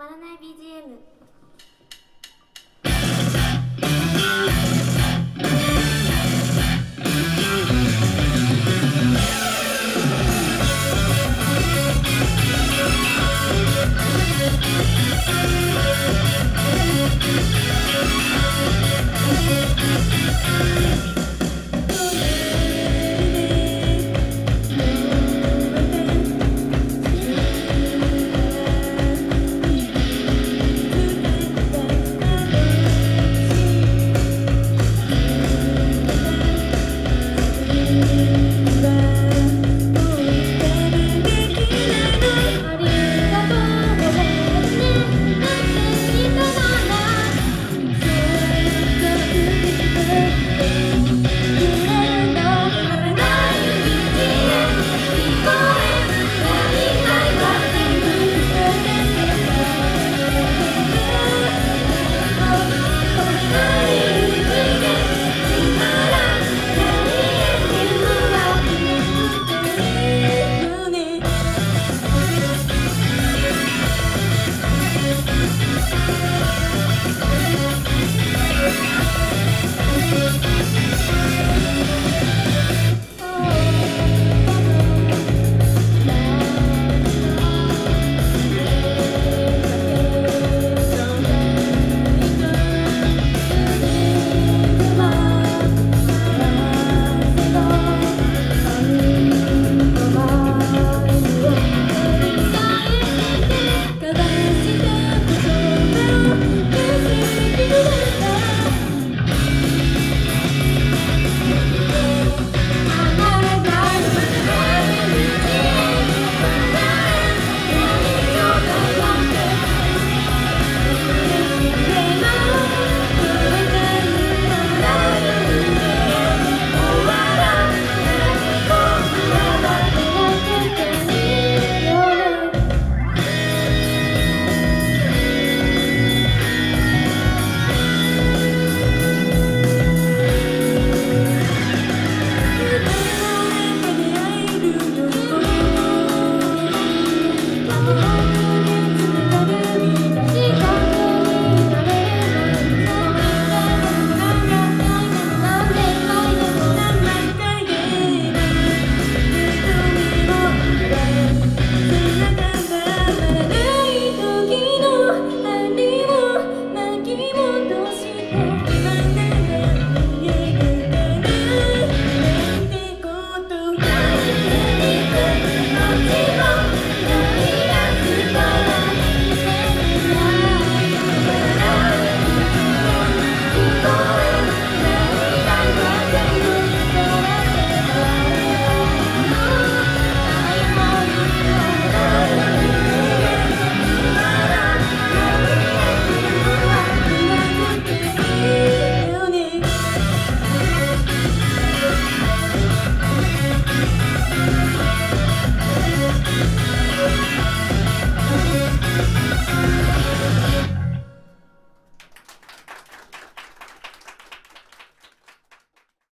まらない BGM